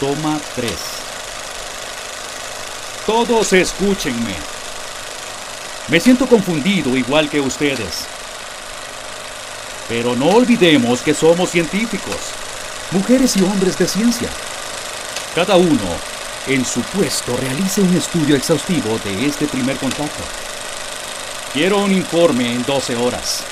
Toma 3. Todos escúchenme. Me siento confundido igual que ustedes. Pero no olvidemos que somos científicos, mujeres y hombres de ciencia. Cada uno, en su puesto, realice un estudio exhaustivo de este primer contacto. Quiero un informe en 12 horas.